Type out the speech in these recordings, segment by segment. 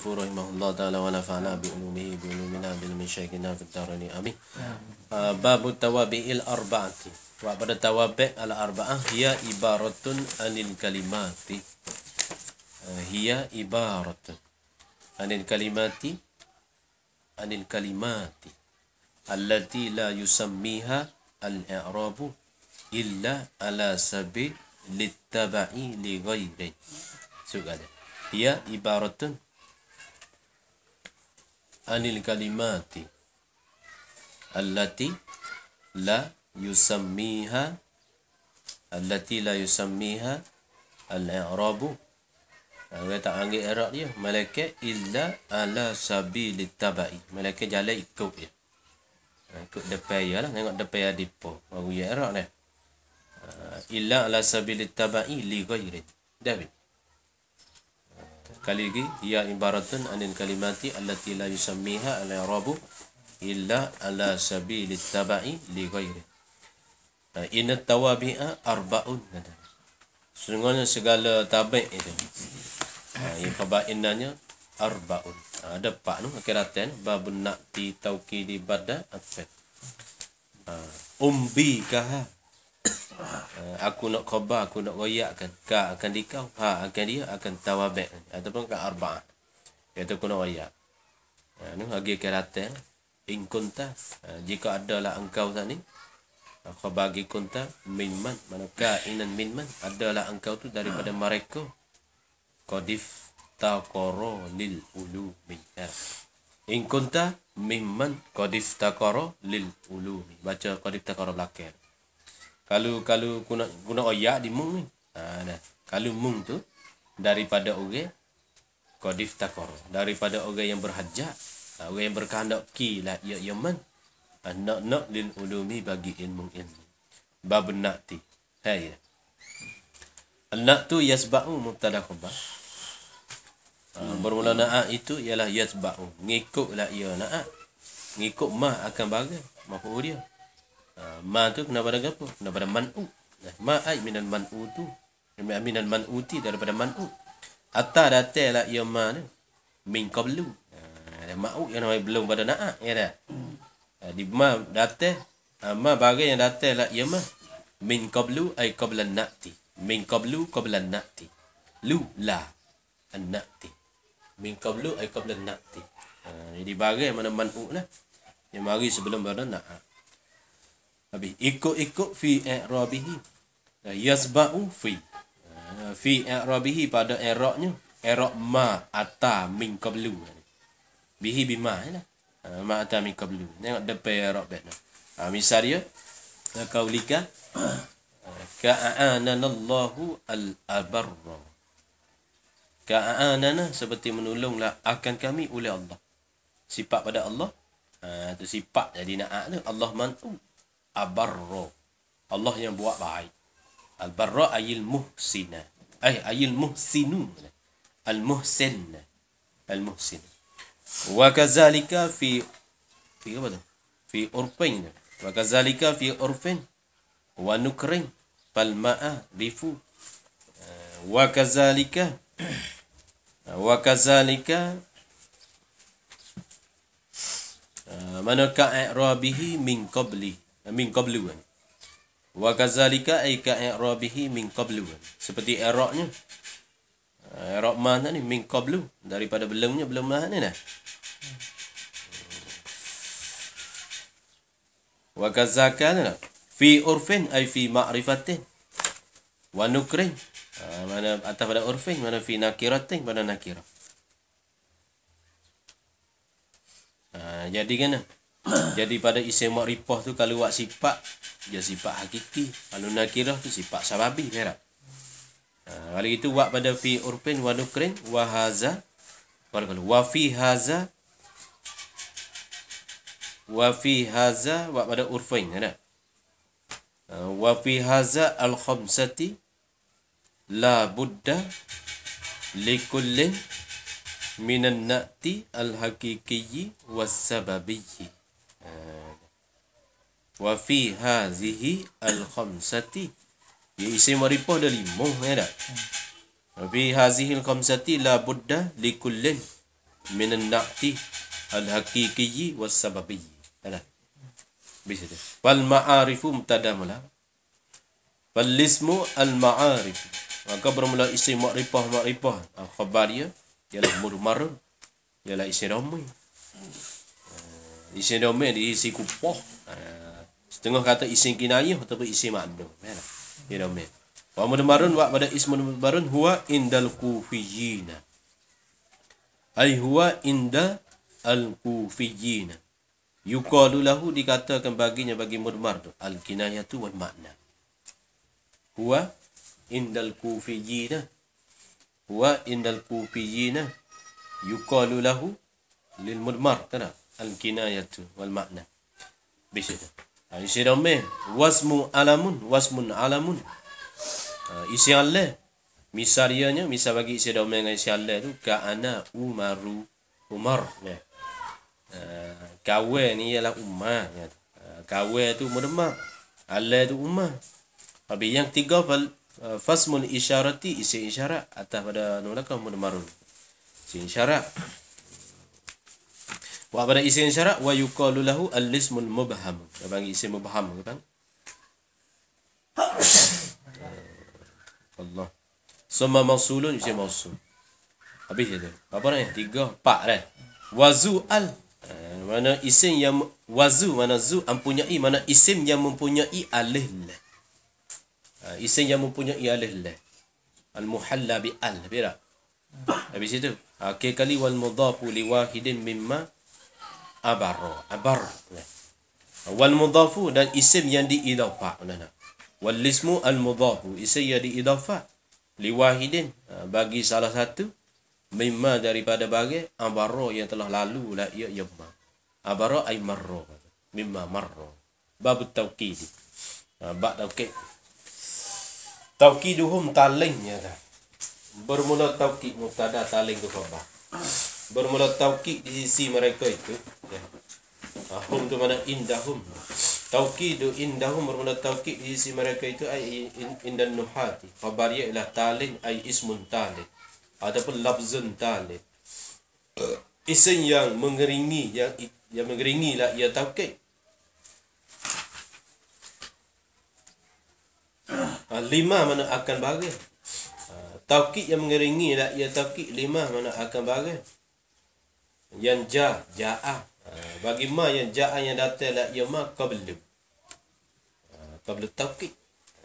رحمه الله تعالى ونفعنا بعلومه بعلومنا بعلم شيخنا في الدارين. آمين. uh, باب التوابع الأربعة. وبعد التوابع الأربعة هي عبارة عن الكلمات. uh, هي عبارة عن الكلمات عن الكلمات التي لا يسميها الإعراب إلا على سبيل للتبع لغيره. سؤال. هي عبارة anil kalimati allati la yusammiha allati la yusammiha al-i'rabu. Dia tak ambil Arab dia Malaikat illa ala sabili tabai. Malaikat jalan ikut dia. Ha, Ikut depan ya lah Tengok depan ya dipo Baru ya Arab ni. Ha, Illa ala sabili tabai li ghairi. Dah habis Kali lagi ia ibaratun anil kalimati allati la yusammiha ala rabu illa ala sabili tabai li ghairi. Inna tawabi'a arba'un. Sesungguhnya segala tabi' itu. Khabar innanya arba'un. Ada empat tu akhiratan babun na'ti tauqidi bada afat. Umbi kaha aku nak khabar aku nak royakkan ka akan dikau. Ha akan dia akan tawabek. Ataupun ka arba. Iaitu aku nak royak. Ha ni lagi kerata. In kunta uh, jika adalah engkau tadi uh, khabar bagi kunta minman manakah inan minman adalah engkau tu daripada mereka. Qadif taqara lil ulumi. Ya. in kunta mimman qadif taqara lil ulumi. Baca qadif taqara belakang kalau kalau guna guna oyak di mung ni. Ha dah. Kalau mung tu daripada orang qadif takor daripada orang yang berhajat ha, orang yang berkehendak ki lah ya yaman ha, nak nak lil ulumi bagi ilmu ilmu bab nakti hai ya. Anak tu yasba'u mubtada khabar. Ha, bermula na'a itu ialah yasba'u. Ngikutlah ia na'a. Ngikut ma akan bagi. Mahu dia. Ha, ma tu kena pada apa? Kena pada man'u. Ma ai minal man'u tu. Minal man'uti daripada man'u. Atta datang lah ia ma tu. Min qablu. Ha, ma'u yang namanya belum pada na'a. Ya dah. Ha, di ma datang. Ha, ma bagi yang datang lah ia ma. Min qablu ai qablan na'ti. Min qablu qablan na'ti. Lu la. An na'ti. Min qablu ai qablan na'ti. Ha, jadi bagi mana man'u lah. Yang mari sebelum pada na'a. Habis ikut-ikut fi i'rabihi. Yasba'u fi. Ha, fi i'rabihi pada i'rabnya. I'rab ma ata min qablu. Bihi bima lah. Ma ata min qablu. Tengok depan i'rab bet. Ha, misal dia. Kaulika. Ka'ananallahu al-abarra. Ka'anana seperti menolonglah akan kami oleh Allah. Sifat pada Allah. Ha, tu sifat jadi na'at tu. Allah mantu abarro. Allah yang buat baik. Al-barra ayil muhsina. Ay, ayil muhsinu. Al-muhsin. Al-muhsin. Wa kazalika fi fi apa tu? Fi urfin. Wa kazalika fi urfin. Wa nukrin. Fal ma'a min qablu. Wa kazalika ay ka i'rabihi min qablu. Seperti i'rabnya i'rab mana ni min qablu. Daripada belumnya belum mana ni dah wa kazaka fi urfin ay fi ma'rifatin. Wa nukrin. Ha, mana atas pada urfin mana fi nakiratin pada nakirah ha, jadi kan jadi pada isim makrifah tu kalau buat sifat dia sifat hakiki. Kalau nakirah tu sifat sababi merah. Ha, kalau itu buat pada fi urfin wa nukrin wa haza wa fi haza wa fi haza buat pada urfin ada. Ha, wa fi haza al khamsati la budda likullin minan na'ti al haqiqiyyi was sababiyyi wa fi hazihi al khamsati ya isim marifah ada lima ya dah wa fi hazihi al khamsati la budda li kullin min an-na'ti al-haqiqi was sababi ada bisa tu wal ma'arifu mubtada mula. Wal ismu al ma'arif maka bermula isim ma'rifah ma'rifah al khabar dia ialah mudmar ialah isim ramai isim ramai di isi kupah setengah kata isim kinayah ataupun isim makna kan? Isim ramai wa mudmarun wa pada ismu mudmarun huwa indal kufiyina. Ai huwa inda al kufiyina. Yuqalu lahu dikatakan baginya bagi mudmar tu. Al kinayatu wal makna. Huwa indal kufiyina. Huwa indal kufiyina. Yuqalu lahu lil mudmar kana al kinayatu wal makna bisa tu ha, isi domeh wasmu alamun wasmun alamun ha, isi Allah Misalnya, misal bagi isi domain dengan isi Allah tu, Ka'ana Umaru Umar. Ya. Uh, kawe ni ialah Umar. Ya. Uh, kawe tu Mudamar. Allah tu Umar. Habis yang tiga, fal, uh, Fasmul isyarati, isi isyarat. Atas pada nulakah Mudamarun. Isi isyarat. Wa pada isi isyarat, wa yukalu lahu al-lismul mubham. Dia panggil isi mubham. Kan? Allah. Summa mausulun isi mausul. Habis tu. Apa ni? Tiga, empat dah. Wazu al. Uh, mana isim yang wazu mana zu mempunyai mana isim yang mempunyai alih lah. Uh, isim yang mempunyai alih lah. Al muhalla bi al. Habis itu. Akhir kali wal mudhafu li wahidin mimma abarra. Abar. Wal mudhafu dan isim yang diidafah. Wal ismu al mudhafu. Isim yang diidafah liwahidin ha, bagi salah satu mimma daripada bagi ambaro yang telah lalu la ya yamma abaro ay marro mimma marro bab tauqid ha, bab tauqid tauqiduhum taling ya dah bermula tauqid mubtada taling tu khabar bermula tauqid di sisi mereka itu. Hum tu mana indahum Tauqidu indahum bermula tauqid di sisi mereka itu ai indan nuhati. Khabariyah ialah talin ai ismun talin. Ataupun labzun talin. Isim yang mengeringi yang yang mengeringi lah ia tauqid. Ha, lima mana akan bagi. Ha, tauqid yang mengeringi lah ia tauqid lima mana akan bagi. Yang ja, ja'ah. Ah, bagi ma yang ja'a yang datang la ya ma qablu ah, qablu tawqid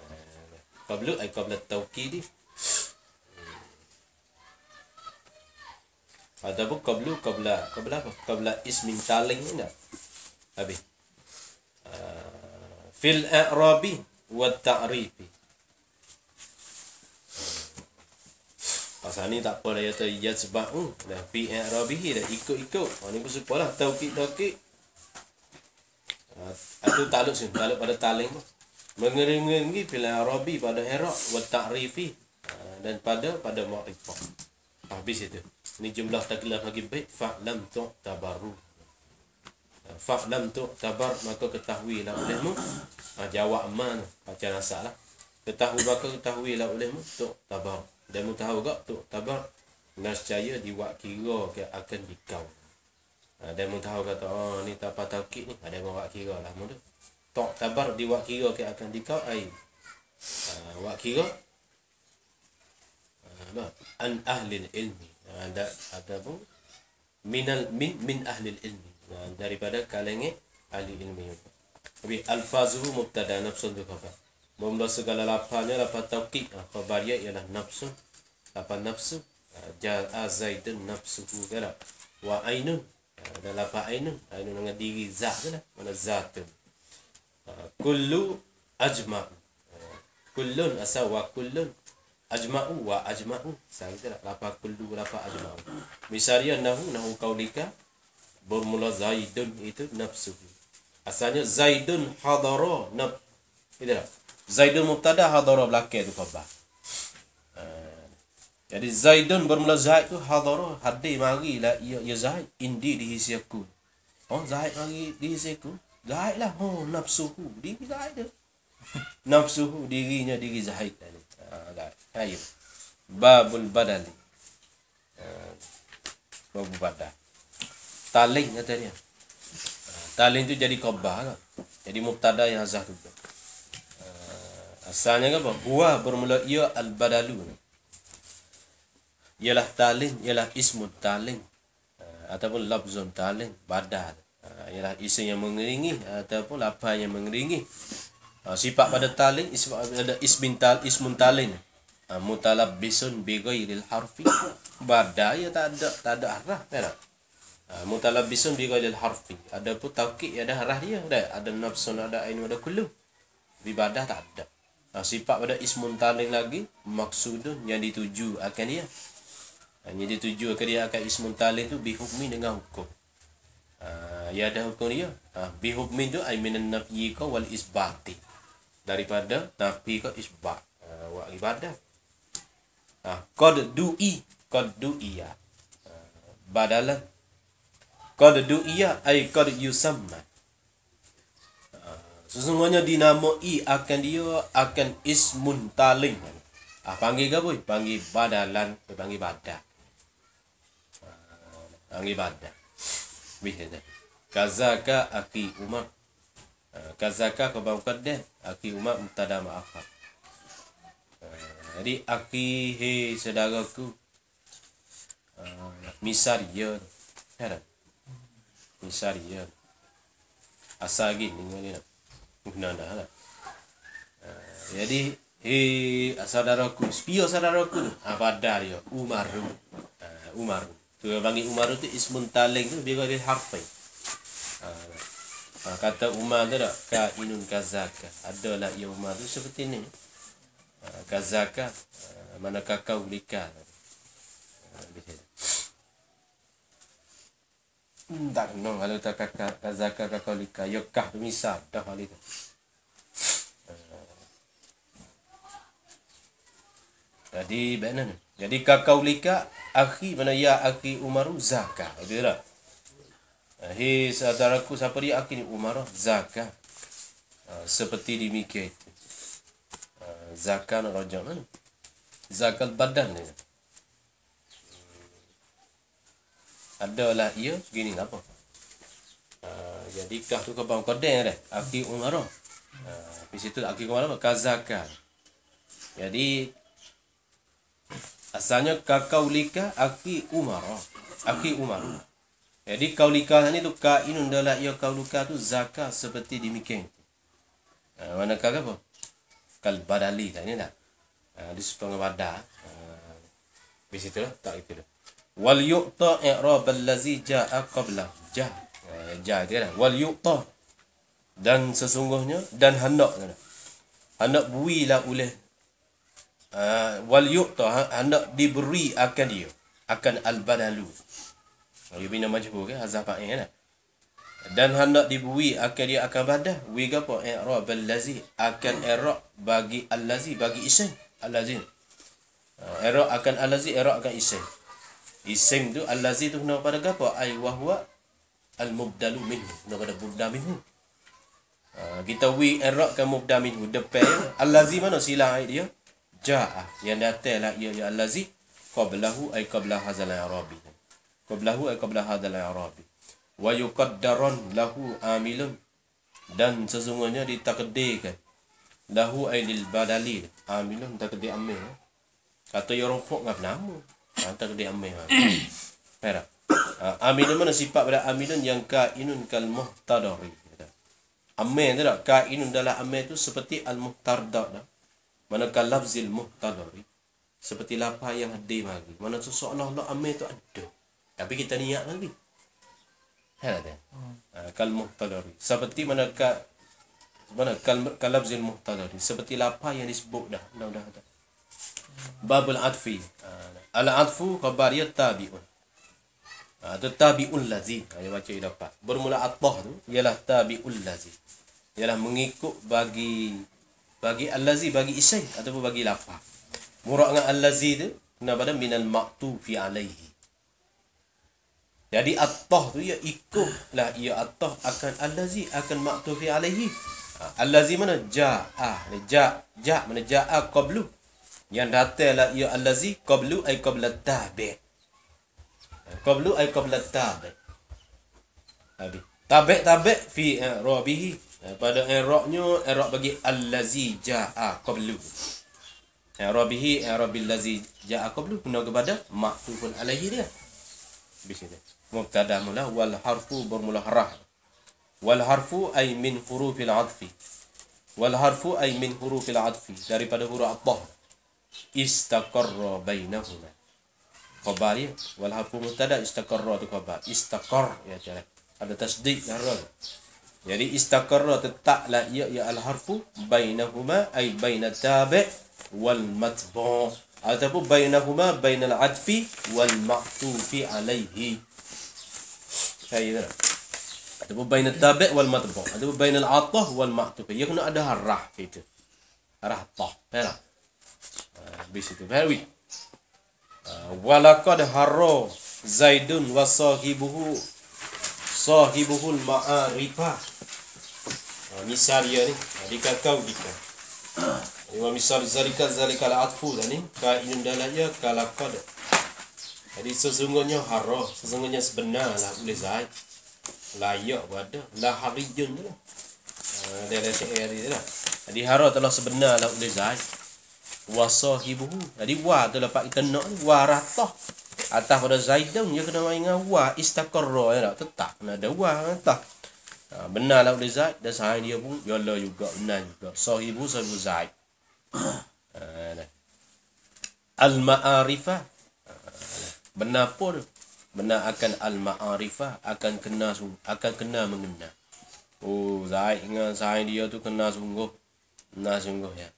ah, qablu ay qabla tawqid ada pun qablu qabla qabla apa? Qabla ismin taling ni nak habis. Fil a'rabi wa ta'rifi Pasal ni tak apa dah kata ijaz sebab hmm, dah fi arabihi dah ikut-ikut. Oh ni pun sepalah tauqid tauqid. Itu takluk sini, takluk pada taling tu. Mengeringi fil arabi pada herak wa ta'rifi dan pada pada ma'rifah. Habis itu. Ini jumlah taklah lagi baik fa'lam tu tabaru. Fa'lam tu tabar maka ketahuilah olehmu. Ha, jawab man baca nasalah. Ketahui maka ketahuilah olehmu tu tabar dan mu tahu gak tu tabar nascaya diwak kira ke akan dikau. Ha, dan mu tahu kata oh ni tak apa taukid ni. Ada mu wak kira lah mu tu tok tabar diwak kira ke akan dikau ai. Ha, wak kira ha, an ahli ilmi. Ada ha, ada pun minal min min ahli ilmi. Ha, daripada kalangan ahli ilmi. Tapi alfazuhu mubtada nafsun tu khabar Membawa segala lapanya lapan tauqid. Ha, Khabariyah ialah nafsu. Lapan nafsu ha, Ja'a zaidun nafsuhu gara Wa ainun Dan lapan ainun. Ainun dengan diri zat lah Mana zatun. Kullu ajma' Kullun asal wa kullun. Ajma'u wa ajma'u. Je lah Lapan kullu lapan ajma'u. Misalnya nahu nahu kaulika Bermula zaidun itu nafsuhu Asalnya zaidun hadara naf Itu lah Zaidun mubtada hadara belakang tu khabar. Uh, jadi Zaidun bermula Zaid tu hadara hadir mari lah ya, ya Zaid indi di isi aku. Oh Zaid mari di isi aku. Zaid lah oh nafsuhu diri Zaid tu. nafsuhu dirinya diri Zaid tadi. Uh, Zaid. Ayo. Babul badali. Uh, babu badah taling kata dia uh, taling tu jadi khabar kan jadi mubtada yang hazah tu asalnya apa? Huwa bermula ia al badalu ialah taling ialah ismu taling uh, ataupun lafzun taling badal. Uh, ialah isim yang mengiringi ataupun lapar yang mengiringi. Uh, sifat pada taling sifat pada ismin tal ismun taling uh, mutalabbisun bi ghairil harfi. Bada ya tak ada tak ada arah tak mutalabbisun bi ghairil harfi. Ada pun taukid ada arah dia ada. Ada nafsun ada ain ada kullu ibadah tak ada uh, sifat pada ismun taling lagi maksudun yang dituju akan dia. Hanya uh, dituju akan dia akan ismun taling tu bihukmi dengan hukum. Uh, ya ada hukum dia? Uh, bihukmi tu ay minan nafyi wal isbati. Daripada nafi ke isbat. Uh, buat ibadah. Ha qad du'i qad du'iya uh, badalan. Qad du'iya ai qad yusamma sesungguhnya dinamai akan dia akan ismun taling. Ah panggil boy panggil badalan panggil badah uh, panggil badah bisa kazaka aki umar kazaka kau bawa kedai aki umat mutada ma'afah jadi aki he saudaraku. Uh, misal ya. Misal ya. Lagi dengan ni guna dah lah uh, jadi he saudaraku spio saudaraku tu apa dah dia umaru uh, umaru tu bagi umaru tu ismun taling tu biar dia harfi uh, Ha, kata Umar tu tak? Ka inun kazaka. Adalah ia Umar tu seperti ni. Ha, kazaka. Ha, mana kakau lika. Ha, tak kena kalau tak kakak kazaka kakau lika. Ya kah tu misal. Dah hal itu. Ha. Jadi, mana ni? Jadi kakau lika, akhi mana ya akhi Umaru zakah. Itu tak? Hei saudaraku siapa dia akhir Umar zakat uh, seperti demikian uh, zakat rojak mana zakat badan ni adalah ia gini apa uh, jadi kah tu kebang kodeng dah akhir Umar uh, di situ akhir Umar apa kazakat jadi asalnya kakau lika akhir Umar akhir Umar jadi kau likah ni tu kainun dalam ia kau luka tu zakat seperti demikian. Ha, mana apa? Kal badali tak? Ha, di sepuluh badah. Ha, di situ lah. Tak itu lah. Wal yu'ta i'rab allazi ja'a qabla. Ja. Ha, ja dia lah. Wal yu'ta. Dan sesungguhnya. Dan hendak. Hendak bui lah oleh. Uh, wal yu'ta. Hendak diberi akan dia. Akan al-badalu. Ia bina majhul ke hazaf fa'il kan dan hendak dibui akan dia akan badah wi gapo i'rab allazi akan i'rab bagi allazi bagi isim allazi uh, i'rab akan allazi i'rab akan isim isim tu allazi tu kena pada gapo? Ai wa huwa al mubdalu minhu. Kena pada mubda minhu. Uh, kita wi i'rab kan mubda minhu. Depan allazi mana silang ai dia? Jaa yang datang lah ia ya allazi. Qablahu ai qabla hazal i'rabi qablahu ay qabla hadzal i'rabi wa yuqaddaran lahu amilun. Dan sesungguhnya ditakdirkan. Lahu ay lil badali amilun takdir amil kata ya orang fok ngap nama ha, takdir amil pera ha, amilun mana sifat pada amilun yang kainun kal muhtadari amil tu tak kainun dalam amil tu seperti al muhtarda dah manakah lafzil muhtadari seperti lapar yang hadir lagi mana tu seolah-olah amil tu ada tapi kita niat lagi. Ha ada. Hmm. Uh, kal muhtadari. Seperti mana ka mana kal kalabzil muhtadari. Seperti lapa yang disebut dah. Dah dah ada. Babul adfi. Uh, al adfu khabar ya tabiun. Uh, itu tabiun lazi. Ayat baca ini dapat. Bermula atah tu ialah tabiun lazi. Ialah mengikut bagi bagi al-lazi bagi isai ataupun bagi lapa. Murad dengan al-lazi tu kena pada minal maqtu fi alaihi. Jadi attah tu ya ikutlah ia attah akan allazi akan maktufi alaihi. Ha, allazi mana ja'a. Ja ja mana ja'a qablu. Yang datanglah ia allazi qablu ay qabla tabi'. qablu ay qabla tabi habis tabi tabi fi i'rabihi pada i'rabnya i'rab bagi allazi jaa qablu i'rabihi i'rabil ladzi jaa qablu guna kepada ma'tufun alaihi dia bismillah mubtada mula wal harfu bermula harah wal harfu ay min hurufil adfi wal harfu ay min hurufil adfi daripada huruf athah istaqarra bainahuma khabar ya wal harfu mubtada istaqarra tu khabar istaqar ada tasdid harf jadi istaqarra tetaplah ia ya al harfu bainahuma ay bainat tabi' wal matbu' ataupun bainahuma bainal adfi wal ma'tufi alaihi saya dah ataupun bainat tabi' wal matbu' ataupun bainal atah wal ma'tufi ia kena ada harah itu harah tah ya habis itu very walaqad harra zaidun wa sahibuhu sahibuhul ma'arifah misal ya ni jika kau jika Wa misal zalika zalika al-atfu ni kainun dalanya kalaqad. Jadi sesungguhnya harah, sesungguhnya sebenarlah oleh Zaid. Layak pada la harijun tu lah. Dia ada syair dia lah. Jadi harah telah sebenarlah oleh Zaid. Wa sahibuhu. Jadi wa tu lepas kita nak ni wa ratah. Atas pada Zaidun dia kena main dengan wa istaqarra ya tak? Tetap kena ada wa tak. Ha, benarlah oleh Zaid dan sahih dia pun yalla juga benar juga. Sahibu sahibu Zaid. Al-ma'arifah Benar pun Benar akan al-ma'arifah Akan kena akan kena mengenal Oh Zaid dengan Zaid dia tu kena sungguh Kena sungguh ya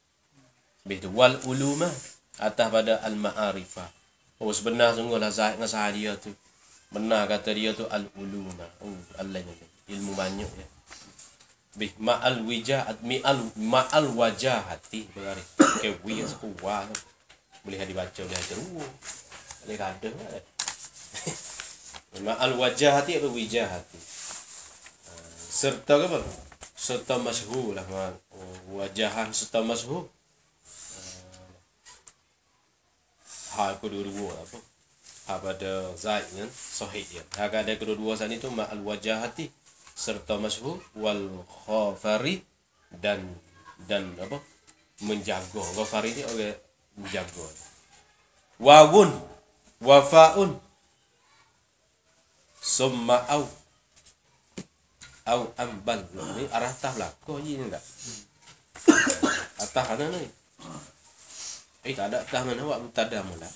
Habis tu Wal uluma Atas pada al-ma'arifah Oh sebenar sungguh lah Zaid dengan dia tu. Benar kata dia tu al-uluma Oh Allah Ilmu banyak ya. Bih ma'al wijah mi'al ma'al wajah hati berari ke wi aku boleh dibaca boleh terus boleh ada ma'al wajah hati apa wijah hati serta apa? Serta masyhur lah wajahan serta masyhur ha aku dua-dua apa? Ha pada zaid kan? Sahih ya ha ada kedua-dua sana itu ma'al wajah hati serta masyhur wal khafari dan dan apa? Menjaga. Khafari ni orang menjaga. Wawun wafaun. Summa au. Au ambal. Ni arah tah kau ni enggak? Atah mana ni eh tak ada tah mana awak mutada mula.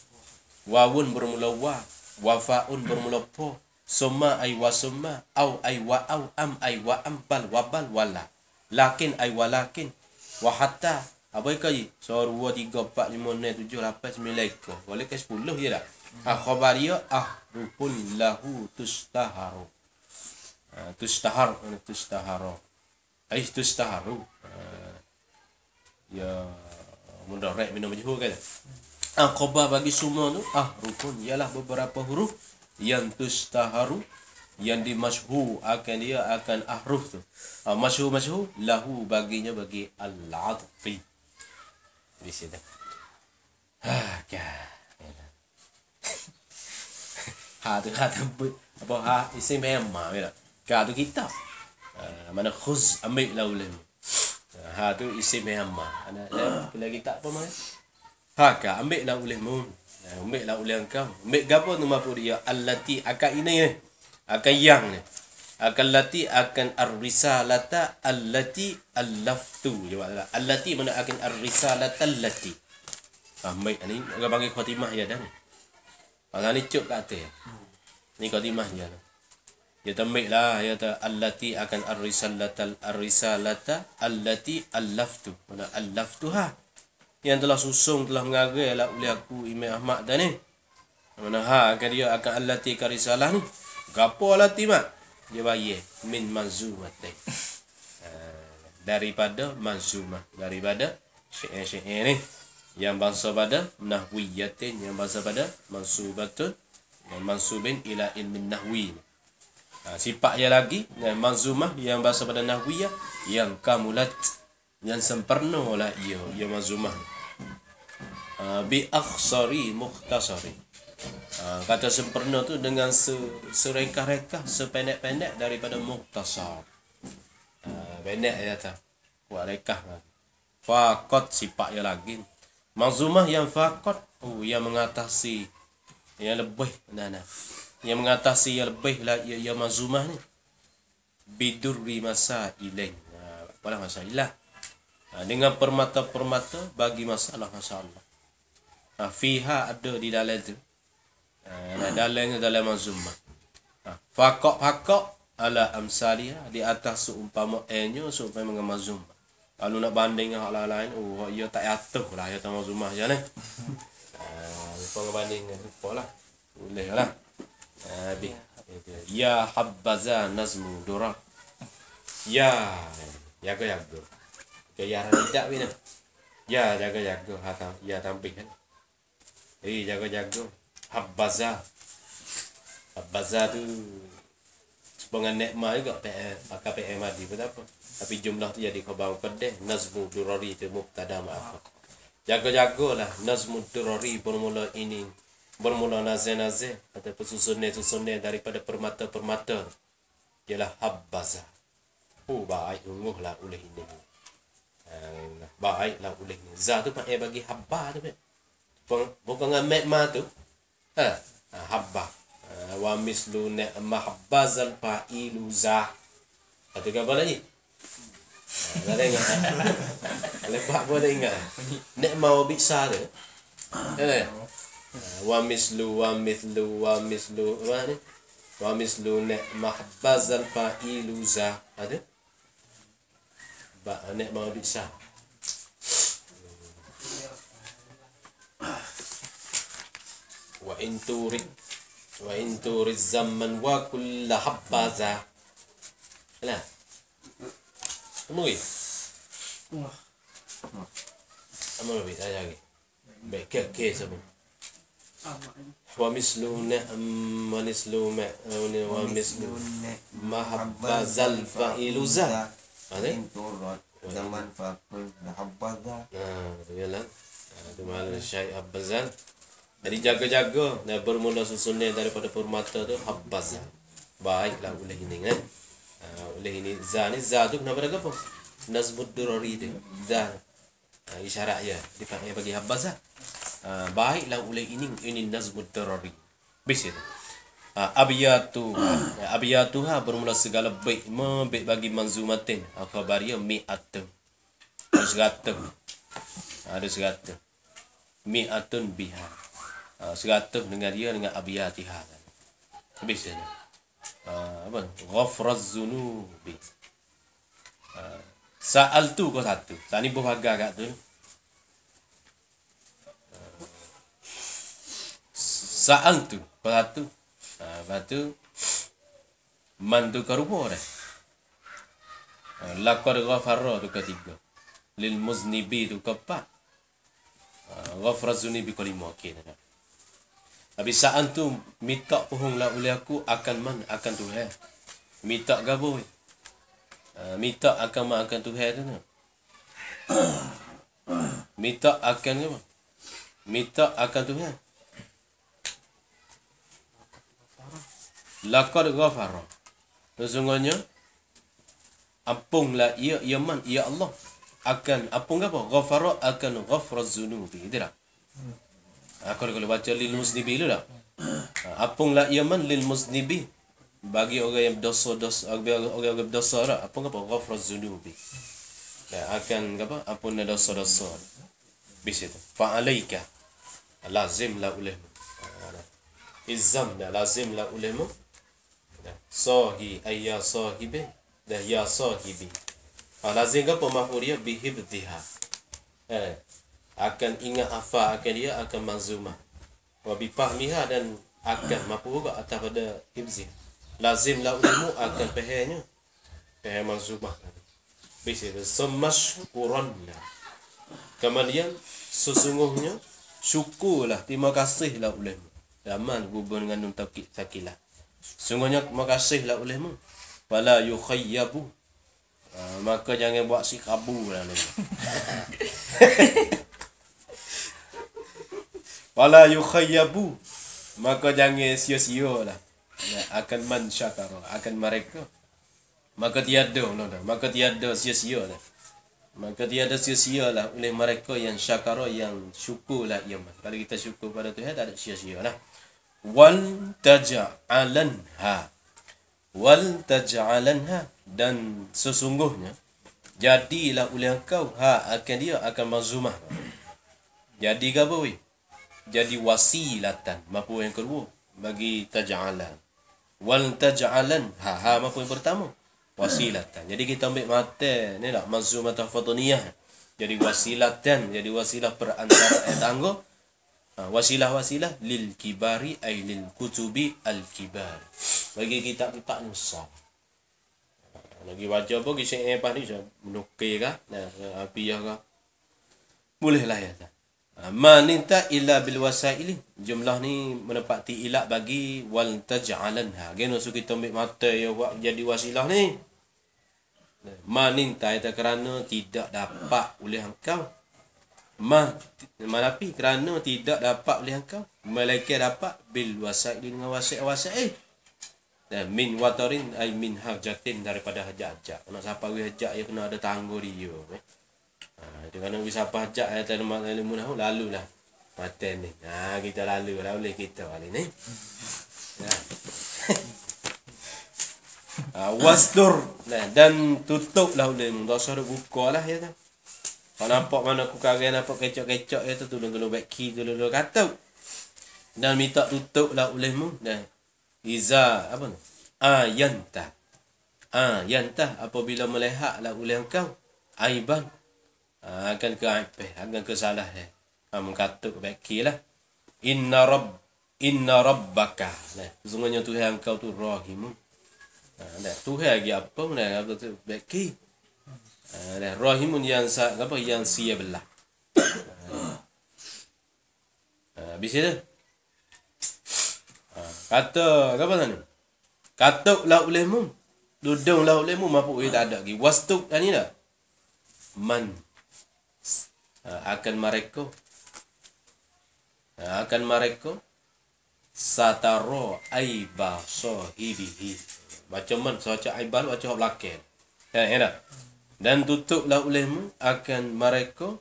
Wawun bermula wa wafaun bermula po. Summa ay wa summa au ay wa au am ay wa am bal wa bal wala lakin ay walakin wa hatta apa kai so 2 3 4 5 6 7 8 9 ko boleh ke 10 je dah ha khabaria ah rupun lahu tustaharu. Ha, tustahar tustaharu? Ay tustaharu. Ha, ya mudah rek minum majhul kan? Ah khabar bagi semua tu ah rukun ialah beberapa huruf yang tustaharu yang dimasyhu akan dia akan ahruf tu. Uh, masyhu masyhu lahu baginya bagi al-adfi di sini ha ha tu ha tu apa ha isim memang ya ka tu kita uh, mana khuz ambil la ulim ha tu isim memang ana lagi tak apa mana ha ka ambil la ulim Ambil lah oleh engkau. Ambil gapo tu mafu dia? Allati akan ini ni. Akan yang ni. Akan lati akan ar-risalata allati allaftu. Jawab lah. Allati mana akan ar-risalata allati. Ah, baik. Ini orang panggil khatimah ya dah ni. Pasal ni cuk kat atas. Ni khatimah je lah. Ya tambik lah. Ya ta allati akan ar-risalata ar-risalata allati allaftu. Mana allaftu ha yang telah susung telah mengarai lah oleh aku Imam Ahmad dah ni. Mana ha akan dia akan alati karisalah ni. Gapo alati mak? Dia bagi min manzumat ni. Ha, daripada manzumah daripada syair-syair ni yang bangsa pada nahwiyatin yang bangsa pada mansubatun mansubin ila ilmin nahwi ha, sifat yang lagi yang manzumah yang bangsa pada nahwiyah yang kamulat yang sempurna lah ia ia manzumah bi akhsari mukhtasari Ha, kata sempurna tu dengan se, sereka-reka, sependek-pendek daripada muktasar. Ha, pendek ya ta. Buat rekah lagi. Fakot sifat yang lagi. Manzumah yang fakot, oh, yang mengatasi yang lebih nah, nah. Yang mengatasi yang lebih lah ya, ya manzumah ni. Bidurri masa ha, apalah masalah ha, dengan permata-permata bagi masalah masalah ha, fiha ada di dalam tu. Ha, dalam dalam manzumah ha, fakok-fakok ala amsalia di atas seumpama enyo seumpama dengan manzumah kalau nak banding dengan hal lain oh ya tak atuh lah ya tamu rumah je ni. Lupa banding lupa lah. Boleh lah habis ya habbaza nazmu dura. Ya jaga jaga. Ke ya tidak bina. Ya jaga jaga. Ha ya tampil. Kan eh jaga jaga. Habbaza. Habbaza tu sebenarnya nekma juga PM pakai PM madi pun apa. Tapi jumlah tu jadi khabar kedeh nazmu durari tu mubtada ma'af jaga-jagalah nazmu durari bermula ini bermula nazih-nazih atau susunan-susunan daripada permata-permata ialah habbaza oh baik lah oleh ini baiklah oleh ini za tu pakai bagi habba tu bukan dengan mekma tu ha, ha habba ha, wa mislu ne mahabbazal fa'ilu za Kata apa lagi? Tak ada ingat. Lepak pun ada ingat. Nek mau bisa tu. Eh. Wa mislu wa mislu wa mislu apa ni? Wa mislu nek mahbazal fa'ilu za. Ada? Ba nek mau bisa. Wa in turid wa in turid zaman wa wa mislu ma wa mislu mahabba zal fa'ilu za. Ada? Zaman fakul mahabba Nah, ya lah. Itu mal syai habbazan. Jadi jaga-jaga dan bermula susunnya daripada permata tu habbazan. Baiklah boleh ini kan. Ah, oleh ini za ni za tu kenapa ada apa nazmud durari tu za uh, isyarat ya dipakai bagi habaz uh, baiklah oleh ini ini nazmud durari bis itu uh, abiyatu uh, abiyatu ha bermula segala baik baik bagi manzumatin. Khabariyah mi'atun. Ada segata ada segata mi'atun biha. Segata dengan dia dengan abiyatiha. Habis Ah, apa? Ghafraz zunubi. Sa'al tu kau satu. Tak ni buah agak kat tu sa'al tu satu uh, lepas tu man tu kau rupa dah uh, lakar ghafara tu ketiga lil muznibi tu keempat uh, ghafraz zunubi kau lima okay, tak Habis saat tu minta pohon lah oleh aku akan man akan Tuhan. Minta gabu. Uh, minta akan man akan Tuhan tu ni. minta akan apa? Minta akan Tuhan. Laqad ghafara. Sesungguhnya ampunglah ia ya man ya Allah akan ampun apa? Ghafara akan ghafra zunubi. Tak? Aku kalau baca lil musnibi dulu tak? Apunglah yaman lil musnibi bagi orang yang berdosa-dosa orang yang berdosa tak? Apa apa ghafra zunubi. Ya, akan apa? Ampun dosa-dosa. Bis itu. Fa alaika lazim la ulemu. Izam dah lazim la ulemu. Sahi ayya sahibi dah ya sahibi. Ha, lazim apa mahfuriyah bihibdiha. Eh, akan ingat hafal akan dia akan manzumah wa bi dan akan mampu juga atas pada hibzi lazim la ilmu akan fahamnya faham manzumah bisa semashkuran kemudian sesungguhnya syukurlah terima kasihlah olehmu. Zaman gubun dengan nun taukid sakilah sungguhnya terima kasihlah olehmu. Wala yukhayyabu. Uh, maka jangan buat si kabu lah ni. Wala yukhayyabu. Maka jangan sia-sia lah. Akan man syakara akan mereka. Maka tiada no, no. maka tiada sia-sia lah maka tiada sia-sia lah oleh mereka yang syakara yang syukur lah kalau kita syukur pada Tuhan tak ada sia-sia lah wal taj'alanha wal taj'alanha dan sesungguhnya jadilah oleh engkau ha akan dia akan mazumah. Jadi ke apa weh? Jadi wasilatan apa yang kedua bagi taj'alan. Wal taj'alan ha ha apa yang pertama wasilatan. Jadi kita ambil mata ni lah mazumah fataniyah jadi wasilatan jadi wasilah perantara tangga ha, wasilah-wasilah lil kibari ay lil kutubi al kibar. Bagi kitab-kitab nusah lagi baca apa kisah yang apa ni menukir kah api ya kah. Boleh lah ya tak maninta illa bil wasaili. Jumlah ni menepati ilak bagi wal taj'alanha. Geno su kita ambil mata ya buat jadi wasilah ni. Maninta itu kerana tidak dapat oleh engkau ma manapi kerana tidak dapat oleh engkau malaikat dapat bil wasaili dengan wasail wasail dan min watarin ay min hajatin daripada hajat-hajat nak siapa hajat ya kena ada tangguh dia eh? Ha, itu kan bisa apa ajak ayat dalam makna ilmu nahu lalu lah paten ni. Ha, kita lalu lah boleh kita kali ni. Ha. ha, wasdur nah, dan tutup lah oleh dosa buka lah ya tak. Kalau nampak mana aku kagak nampak kecok-kecok ya tu tolong kena back key tu dulu kata. Dan minta tutup lah olehmu dan iza apa ni? Ah yanta. Ah yanta apabila melihat lah oleh engkau aiban. Ha, akan ke aipeh akan ke salah eh ha, mengkatuk baki lah. Inna rabb inna rabbaka. Nah sesungguhnya Tuhan engkau tu rahim ha nah Tuhan lagi apa nah apa tu ha nah rahimun yang sa apa yang sia belah. Ha habis itu ha, kata apa tadi katuk lah olehmu dudung lah olehmu mampu tak ada lagi. Wastuk tadi dah. Man. Akan mereka. Akan mereka. Sataro aiba sahibihi baca man so baca aiba baca belakang. Ya ya dan tutuplah olehmu akan mereka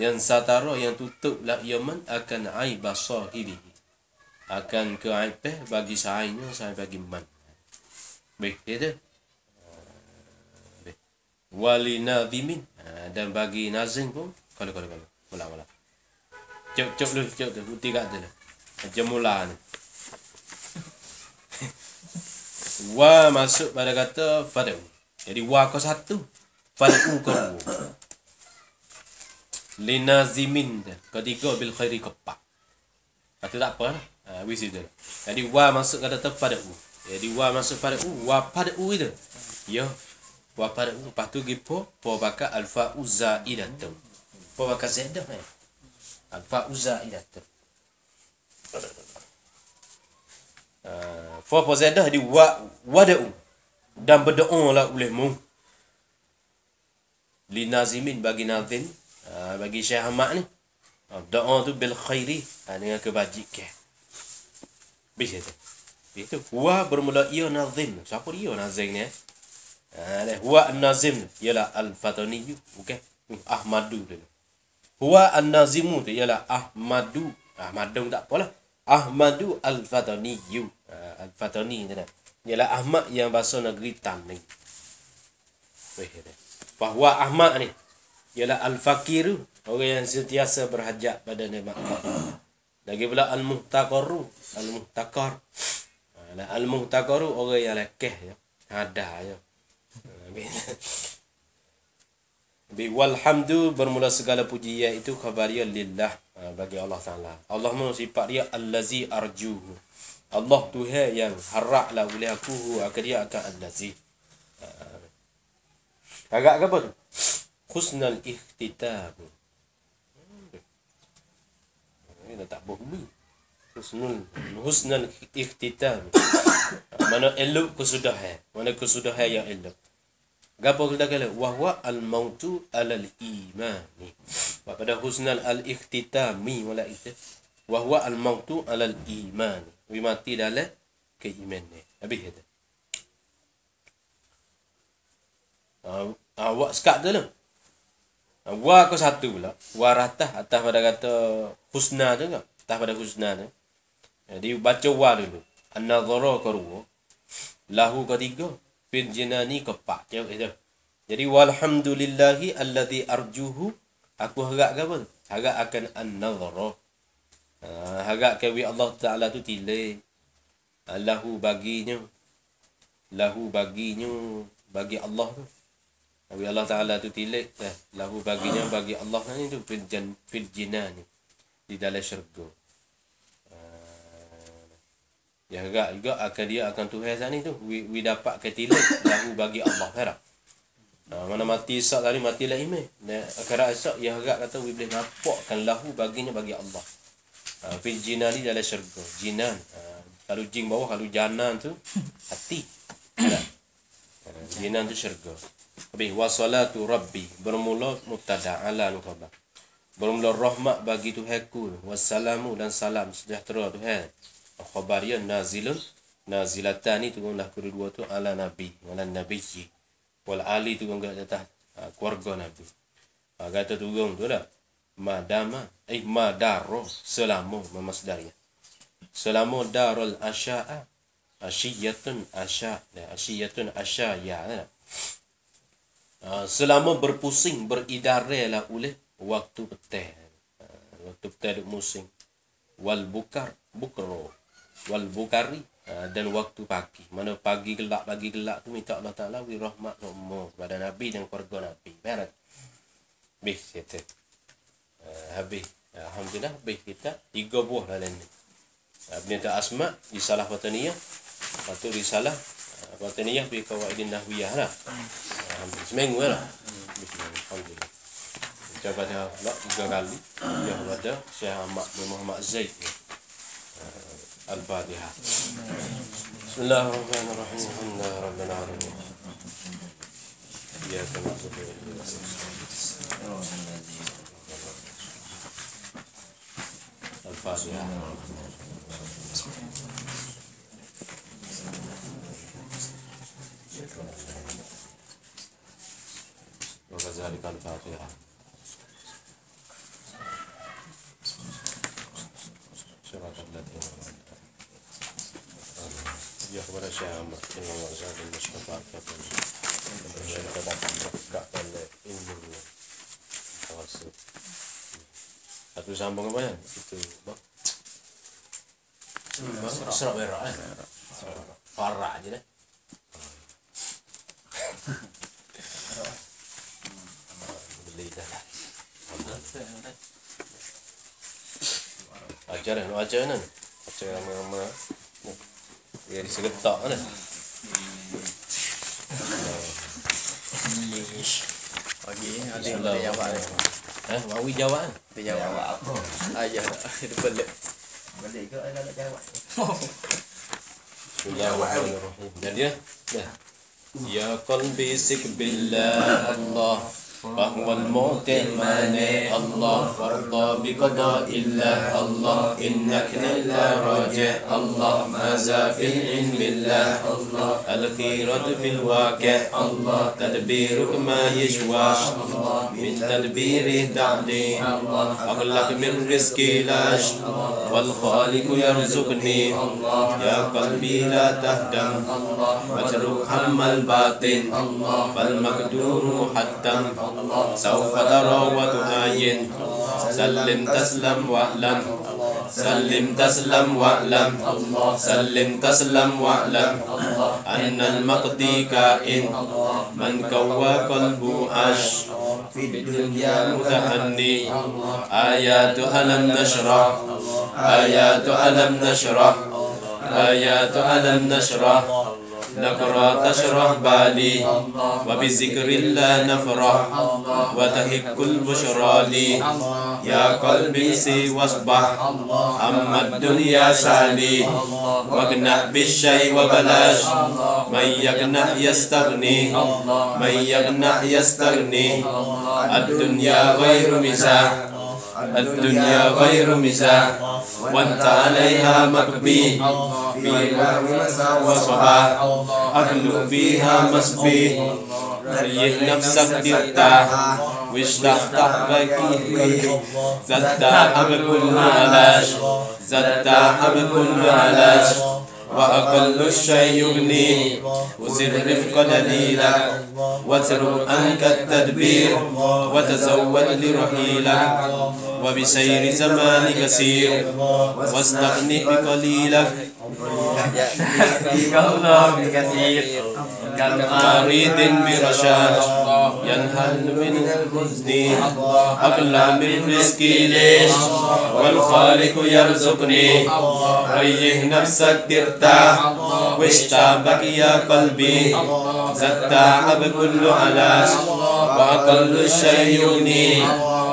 yang sataro yang tutuplah yaman akan aiba sahibihi akan ke aibeh bagi sainya saya bagi man baik itu wali nadimin ha, dan bagi nazim pun kalau kalau kalau. Mula mula. Cuk cuk lu cuk tu putih kat tu. Macam mula ni. wa masuk pada kata fadu. Jadi wa kau satu. Fadu kau dua. Linazimin ketiga bil khairi kepak. Kata tak apa. Ha, itu. Jadi wa masuk kata fadu. Jadi wa masuk pada u, wa pada u itu. Ya. Wa pada u, lepas tu gipo, po bakal alfa uza idatun. Apa bakal zedah ni? Alfa uza idat. Uh, fa fa zedah di wa wada'u dan berdoa lah olehmu li nazimin bagi nazim uh, bagi Syekh Ahmad ni uh, doa tu bil khairi uh, dengan kebajikan bisa tu itu wa bermula ia nazim siapa dia nazim ni uh, huwa an-nazim ialah al-fatani bukan Ahmadu dulu Huwa an-nazimu tu ialah Ahmadu. Ahmadu tak apalah. Ahmadu Al-Fatani yu. Uh, Al-Fatani tu dah. Ialah Ahmad yang bahasa negeri Tamning. Bahawa Ahmad ni ialah Al-Fakiru. Orang yang sentiasa berhajat pada nikmat. Lagi pula Al-Muhtaqaru. Al-Muhtaqar. Al-Muhtaqaru orang yang lekeh. Ya. Ada ya. Bi walhamdu bermula segala puji iaitu khabariyah lillah bagi Allah Taala. Allah mu sifat dia allazi arjuhu. Allah Tuhan yang haraplah oleh aku akan dia akan allazi. Agak apa tu? Husnul ikhtitam. Ini tak boleh. Husnul husnul ikhtitam. Mana elok kesudahan. Mana kesudahan yang elok. Gapo kita kala wahwa al mautu alal imani. Pada husnal al ikhtitami wala itu. wa huwa al mautu alal iman wi mati dalam keiman ni habis kata Ah, ah, awak sekat tu lah. Ah, Wa ke satu pula. Wa ratah atas pada kata husna tu kan. Atas pada husna tu. Jadi baca wa dulu. An-nadhara ke dua. Lahu ke tiga. Fil jinani ke empat. Jawab itu. Jadi walhamdulillahi alladhi arjuhu. Aku harap ke apa? Harap akan an-nadhara. Uh, harap ke Allah Ta'ala tu tilai. Ah, lahu baginya. Lahu baginya. Bagi Allah tu. Bagi Allah Ta'ala tu tilik eh, Lahu baginya bagi Allah ni tu jinan ni. Di dalam syurga. Ya agak juga akan dia akan Tuhan sana tu we, we dapat ke tilik Lahu bagi Allah Faham uh, Mana mati esok tadi mati lah iman. Akhirat esok ya agak kata we boleh nampak kan lahu baginya bagi Allah. Uh, Fil jinan ni dalam syurga. Jinan uh, Kalau jing bawah kalau janan tu Hati. Jinan tu syurga Habis wasalatu rabbi bermula mubtada ala khabar. Bermula rahmat bagi Tuhanku wassalamu dan salam sejahtera Tuhan. Khabar ya nazilun nazilatan itu lah kedua tu ala nabi ala nabiyyi wal ali tu enggak atas uh, keluarga nabi. Uh, kata turun tu dah madama eh madaro selama memasdarnya. Selama darul asya'a asyiyatun asya' asyiyatun asya' ya. Ah, selama berpusing beridarailah oleh waktu petang uh, waktu petang duk musim wal bukar bukro. Wal bukari uh, dan waktu pagi. Mana pagi gelap pagi gelap tu minta Allah Taala wi rahmat umur kepada nabi dan keluarga nabi. Berat bis kata. Uh, habis. Alhamdulillah habis kita. Tiga buah dalam ni. Uh, benda asma risalah wataniyah Lepas tu risalah Wataniyah pergi kawaidin nahwiyah lah Alhamdulillah Seminggu lah Alhamdulillah Baca pada pula tiga kali. Yang pada Syekh Ahmad bin Muhammad Zaid. Al-Fatihah Bismillahirrahmanirrahim. Alhamdulillah Rabbil Alamin Iyaka na'budu wa iyyaka nasta'in Al-Fatihah bin Mustafa kata Yang dapat berkat oleh ilmu Tawasud Satu sambung apa ya? Itu Bang Serak berak eh Parah je dah Beli dah lah Dah, nak ajar kan? Ajar ramai-ramai Ya, disegetak kan? Pagi ni ada yang boleh jawab ni. Eh, Mawi jawab kan? Dia jawab apa? Ayah dia pelik. Balik ke ada nak jawab. Bismillahirrahmanirrahim. Dan dia, dah. Ya qalbi sik billah Allah فهو المعطي المانع الله وارضى بقضاء الله. الله إنك لا راجع. الله ماذا في العلم الله. الله الخيرة في الواقع. الله تدبيرك ما يشواش من تدبيره دعني أغلق من رزقي لاش والخالق يرزقني. يا قلبي لا تهدم. واترك هم الباطن. فالمقدور حتم. سوف ترى وتعاين سلم تسلم وأعلم. سلم تسلم وأعلم. سلم تسلم وأعلم. أن المقدي كائن. من كوى قلبه عش في الدنيا متهني آيات ألم نشرح؟ آيات ألم نشرح؟ آيات ألم نشرح؟ نقرأ تشرح بالي وبذكر الله نفرح وتهك البشرى لي. يا قلبي سي واصبح أما الدنيا سالي. واقنع بالشيء وبلاش من يقنع يستغني. من يقنع يستغني. الدنيا غير مزاح. الدنيا غير مزاح وأنت عليها مكبي فيها مساء وصباح أكل فيها مسبي. ريح نفسك ترتاح واشتاح بكي زداح بكل علاج زداح بكل علاج وأقل الشيء يغني وزر رفق دليلك. واترك عنك التدبير وتزود لرحيلك وبسير زمانك سير واستغني بقليلك فيك الله بكثير مريض برشاد ينهل من الحزن أقلع رزقي ليش والخالق يرزقني ريح نفسك ترتاح واشتابك يا قلبي زداح بكل علاج وأقل الشيء يغني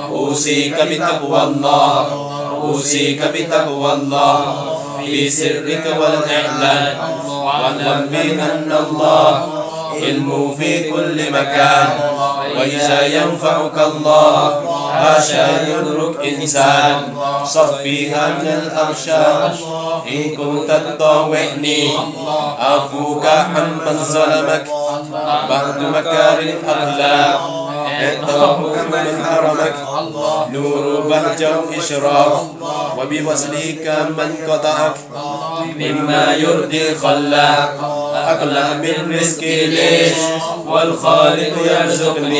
أوصيك بتقوى الله أوصيك بتقوى الله في سرك والإعلان وأعلم بأن الله علمه في كل مكان. وإذا ينفعك الله حاشا يدرك إنسان. صفيها من الأرشاد إن كنت تطاوعني أعفوك عن من ظلمك بعد مكار الأخلاق اعترفوا من حرمك. نور بهجة وإشراق وبوصلك من قطعك. مما يرضي الخلاق أقلع رزقي ليش؟ والخالق يرزقني.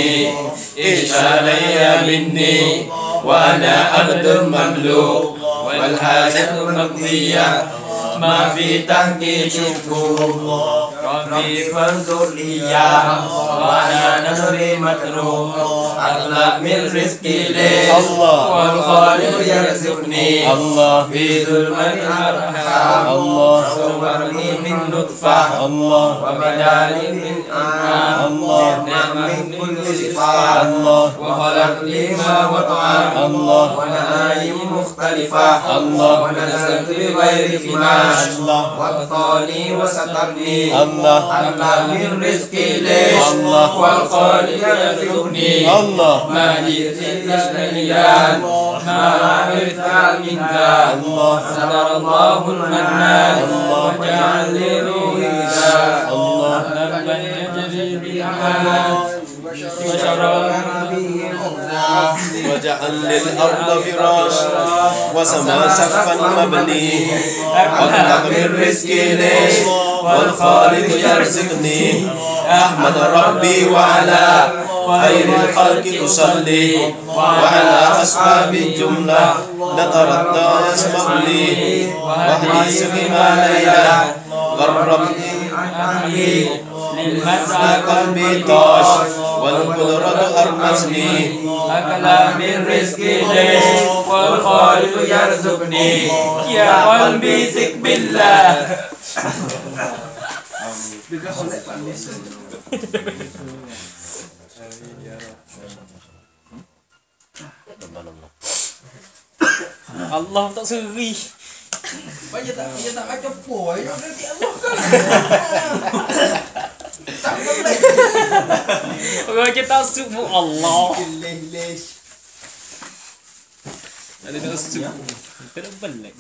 إيش علي مني وأنا عبد مملوك والحاجة مقضية ما في تحقيق شكور. ربي فانظر إياه وأنا نظري متروك أطلع من رزقي ليش والخالق يرزقني الله في ظلم الأرحام الله صورني من نطفة الله وبدال من أنعام الله من كل صفات الله وخلق لي ما وطعام الله ونعايم مختلفة الله ونزلت بغير كماش الله وطاني وسترني الله أطلع من رزقي ليش؟ الله. والخالق الله. ما جئت إلا ما عرفت من ذا الله. ستر الله المنان. وجعل لي وجعل للأرض فراش وسما سقفا مبني. أخلق من رزقي ليش والخالق يرزقني. أحمد ربي وعلى خير الخلق أصلي. وعلى أصحاب الجملة نتردى يسمع لي واهدي سقما ليلة غربني عني مسعى قلبي طاش والقدرة أرمسني أكل من رزقي ليش والخالق يرزقني يا قلبي ثق بالله Allah tak seri. Banyak tak banyak tak macam boy. Nanti Allah kan. Tak boleh. Orang kita subuh Allah. Leh-leh. Ada tak subuh. Kena balik.